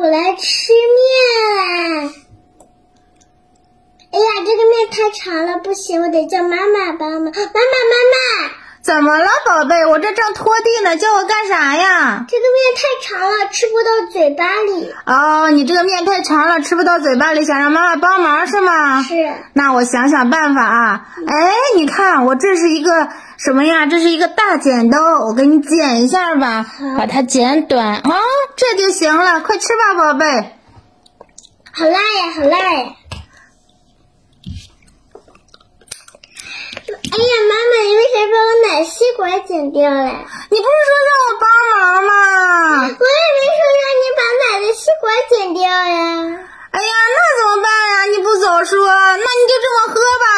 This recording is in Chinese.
我来吃面。哎呀，这个面太长了，不行，我得叫妈妈帮忙。妈妈，妈妈，怎么了，宝贝？我这正拖地呢，叫我干啥呀？这个面太长了，吃不到嘴巴里。哦，你这个面太长了，吃不到嘴巴里，想让妈妈帮忙是吗？是。那我想想办法啊。哎，你看，我这是一个什么呀？这是一个大剪刀，我给你剪一下吧，把它剪短啊，这就行了。快吃吧，宝贝。好辣呀，好辣呀！剪掉了你不是说让我帮忙吗？我也没说让你把买的吸管剪掉呀哎呀那怎么办呀？你不早说那你就这么喝吧。